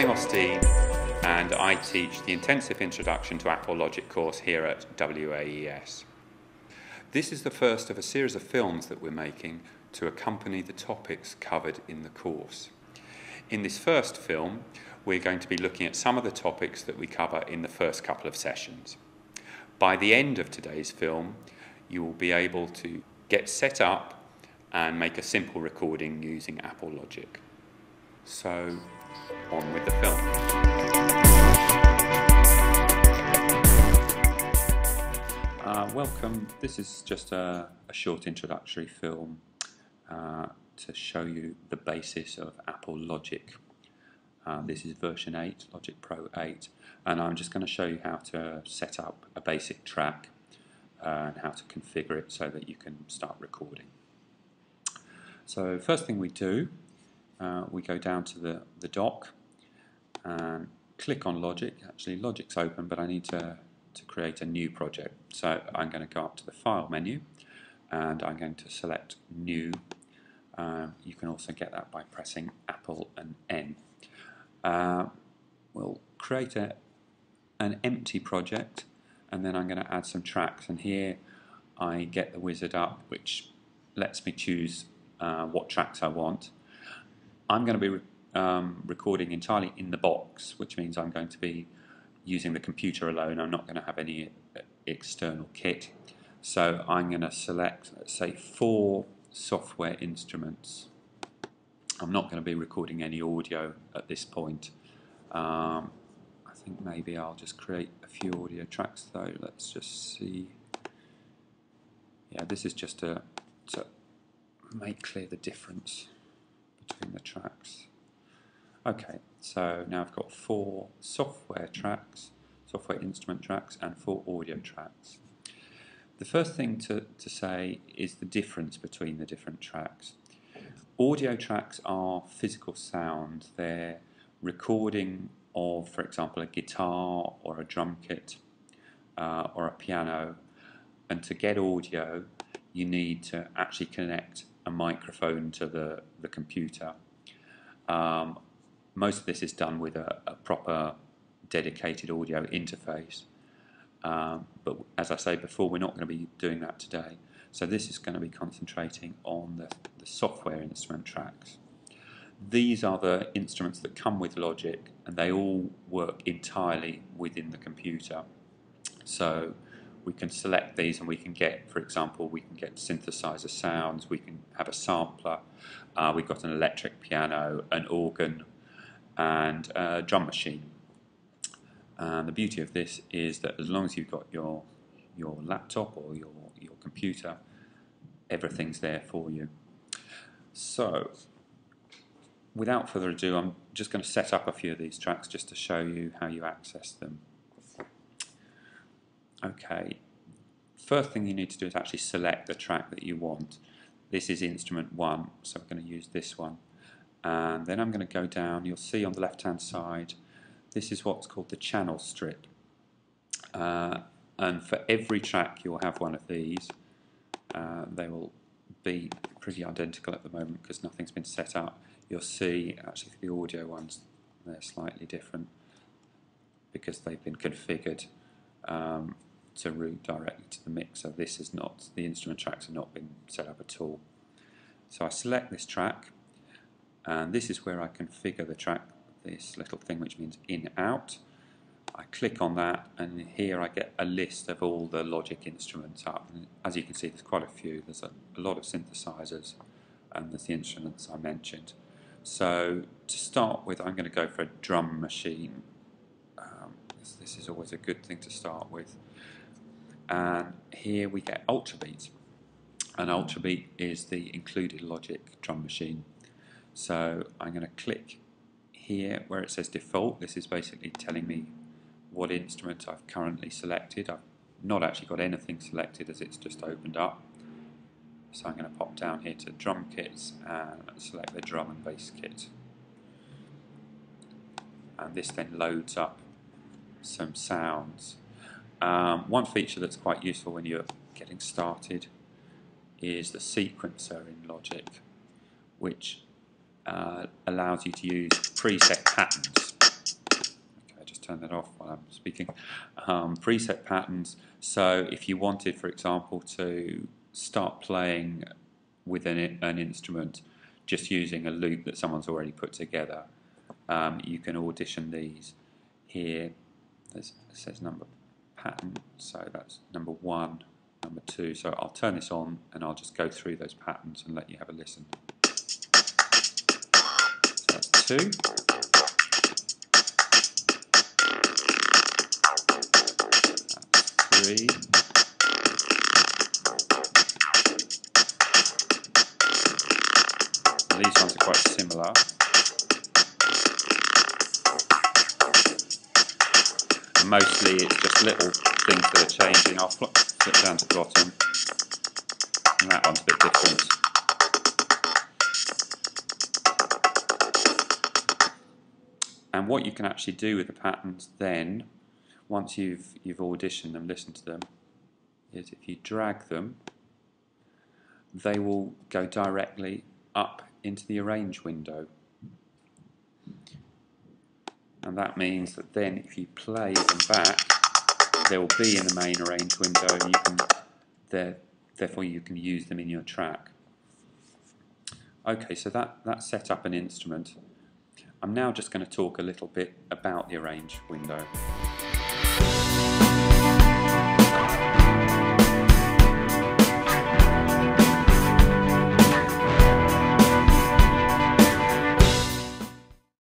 Amos Dean and I teach the Intensive Introduction to Apple Logic course here at WAES. This is the first of a series of films that we're making to accompany the topics covered in the course. In this first film, we're going to be looking at some of the topics that we cover in the first couple of sessions. By the end of today's film, you will be able to get set up and make a simple recording using Apple Logic. So, on with the film. Uh, welcome. This is just a, a short introductory film uh, to show you the basis of Apple Logic. Uh, this is version 8, Logic Pro 8, and I'm just going to show you how to set up a basic track uh, and how to configure it so that you can start recording. So first thing we do, uh, we go down to the, the dock and click on Logic. Actually Logic's open but I need to, to create a new project. So I'm going to go up to the File menu and I'm going to select New. Um, you can also get that by pressing Apple and N. Uh, we'll create a, an empty project and then I'm going to add some tracks and here I get the wizard up which lets me choose uh, what tracks I want. I'm going to be um, recording entirely in the box which means I'm going to be using the computer alone. I'm not going to have any uh, external kit. So I'm going to select, let's say, four software instruments. I'm not going to be recording any audio at this point. Um, I think maybe I'll just create a few audio tracks though. Let's just see. Yeah, this is just to, to make clear the difference between the tracks. Okay, so now I've got four software tracks, software instrument tracks, and four audio tracks. The first thing to, to say is the difference between the different tracks. Audio tracks are physical sound. They're recording of, for example, a guitar or a drum kit uh, or a piano. And to get audio, you need to actually connect a microphone to the, the computer. Um, most of this is done with a, a proper dedicated audio interface. Um, but as I say before, we're not going to be doing that today. So this is going to be concentrating on the, the software instrument tracks. These are the instruments that come with Logic and they all work entirely within the computer. So we can select these and we can get, for example, we can get synthesizer sounds, we can have a sampler, uh, we've got an electric piano, an organ, and a drum machine. And the beauty of this is that as long as you've got your your laptop or your, your computer, everything's there for you. So, without further ado, I'm just going to set up a few of these tracks just to show you how you access them. Okay, first thing you need to do is actually select the track that you want. This is instrument 1, so I'm going to use this one. And then I'm going to go down, you'll see on the left hand side this is what's called the channel strip. Uh, and for every track you'll have one of these. Uh, they will be pretty identical at the moment because nothing's been set up. You'll see, actually for the audio ones, they're slightly different because they've been configured um, to route directly to the mixer. This is not, the instrument tracks have not been set up at all. So I select this track and this is where I configure the track this little thing which means in out. I click on that and here I get a list of all the logic instruments up. And as you can see there's quite a few. There's a, a lot of synthesizers and there's the instruments I mentioned. So to start with I'm going to go for a drum machine. Um, this, this is always a good thing to start with. And here we get Ultrabeat. And Ultrabeat is the included logic drum machine. So I'm going to click here where it says default, this is basically telling me what instrument I've currently selected. I've not actually got anything selected as it's just opened up. So I'm going to pop down here to drum kits and select the drum and bass kit. And this then loads up some sounds. Um, one feature that's quite useful when you're getting started is the sequencer in Logic, which uh, allows you to use preset patterns. Okay, I just turn that off while I'm speaking. Um, preset patterns. So if you wanted, for example, to start playing with an, an instrument just using a loop that someone's already put together, um, you can audition these here. There's, it says number pattern, so that's number one, number two. So I'll turn this on and I'll just go through those patterns and let you have a listen. Two. Three. These ones are quite similar. mostly it's just little things that are changing. I'll flip down to the bottom, and that one's a bit different. And what you can actually do with the patterns then, once you've you've auditioned them, listened to them, is if you drag them, they will go directly up into the arrange window. And that means that then if you play them back they will be in the main arrange window and you can there, therefore you can use them in your track. Okay so that that set up an instrument I'm now just going to talk a little bit about the arrange window